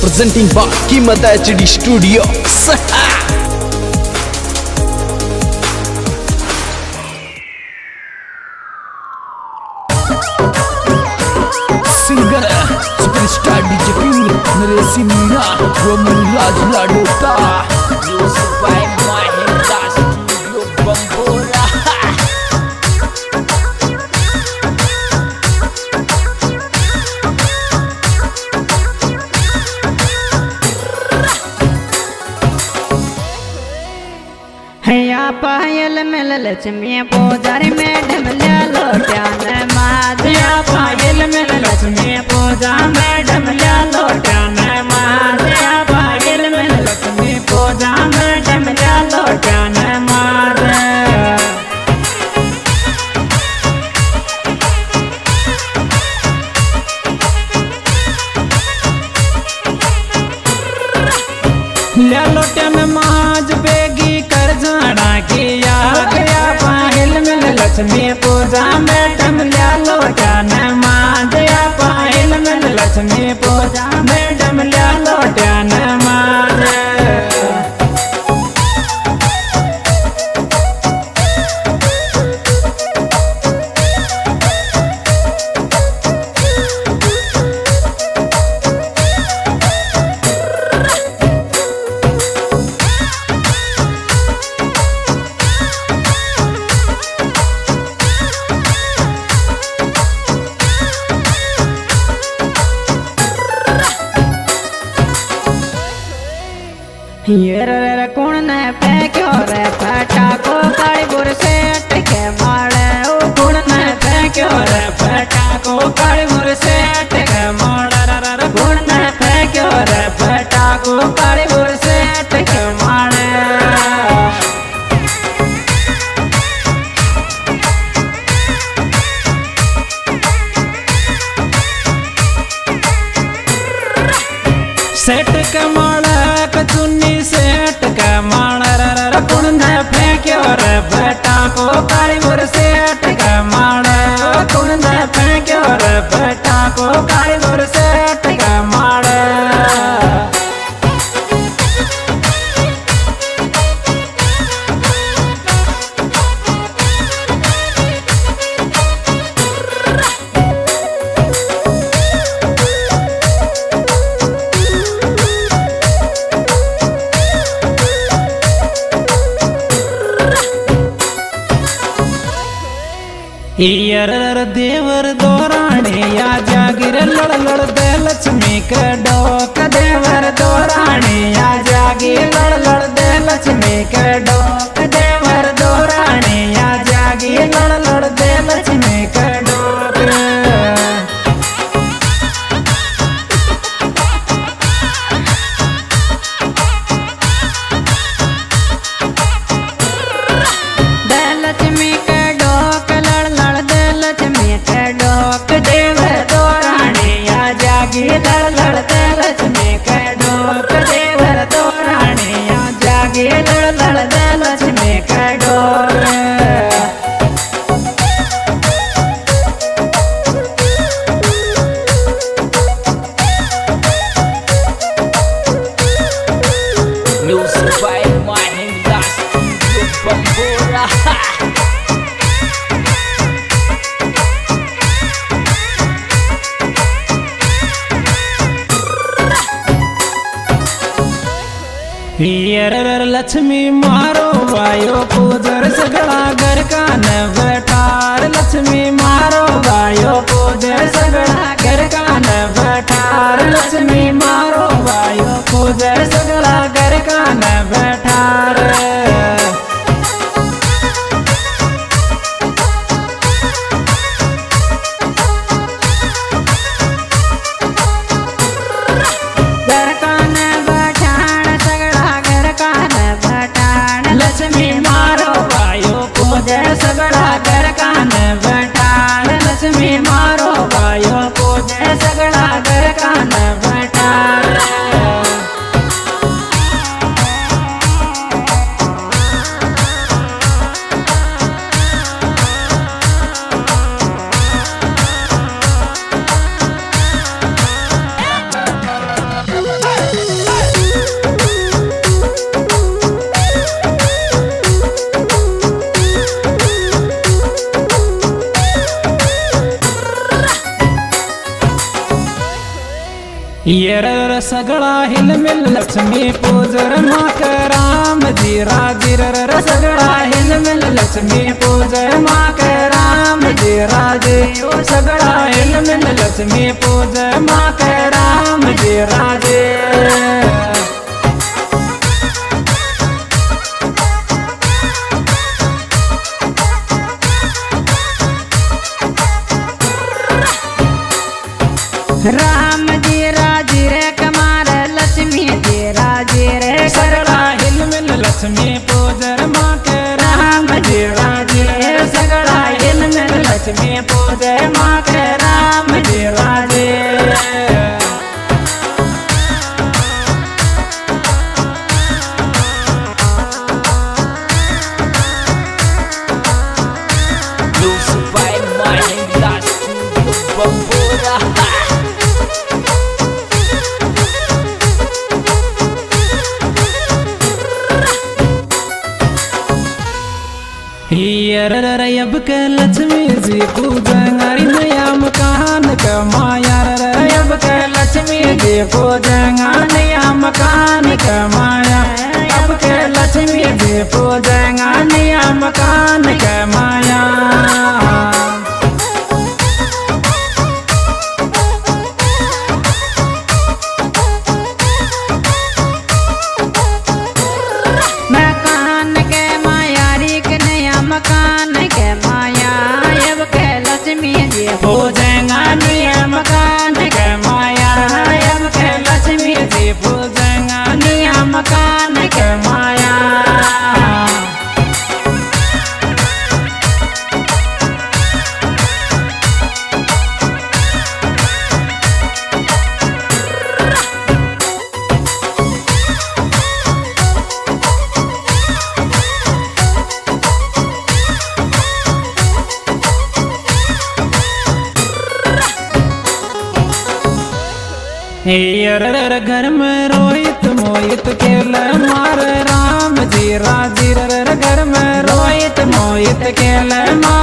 presenting by Kimat HD Studio. Singer superstar DJ king Nareshi Meena रोमन Raj लाडोटा music by Mahendra studio Bambora Payal mill Lakshmi madam में ढमलिया लोट्यान माधया पायल मिल लक्ष्मी पूजा में ढमलिया लोट्यान ये रे कौन ने फेंक्यो रे फटा को काली बुर से अटके मारे। ओ कौन ने फेंक्यो रे फटा को काली बुर से अटके मारे। रे रे कौन ने फेंक्यो रे फटा को काली बुर से अटके मारे। सेट के बेटा काली कालीपुर सेट के माल कुण ने फेंक्यो रे बेटा को कालीपुर ईयर देवर दोराणे या जागिर लड़ लड़ दे लक्ष्मी मारो, वायो पूजर सगड़ा घर का न बैठार लक्ष्मी मारो, वायो पूजर सगड़ा घर का न बैठार लक्ष्मी मारो, वायो पूजर सगड़ा घर का न बैठार मारो वायो पूजे सगड़ा घर येर सगळा हिलमिल लक्ष्मी पूजर माक राम जी राजीर र सगळा हिलमिल लक्ष्मी पूजर माक राम जी राजे ओ सगळा हिलमिल लक्ष्मी पूज माक राम जी राजे राम लक्ष्मी पूज माक अब के लक्ष्मी जी पूजा नया मकान का माया अब के लक्ष्मी जी पूजंगा नया मकान का माया अब के लक्ष्मी जी पूजा नया मकान घर में रोहित, मोहित खेल मार राम जी, राज़ी घर में रोहित, मोहित खेल मार